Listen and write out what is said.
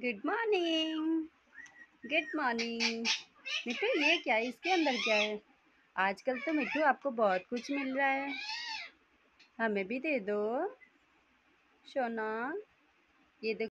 Good morning good morning Mittu, ये क्या है? इसके अंदर क्या है? आजकल तो मिट्टू आपको बहुत कुछ मिल रहा है। हमें भी दे दो। सोना, ये देखो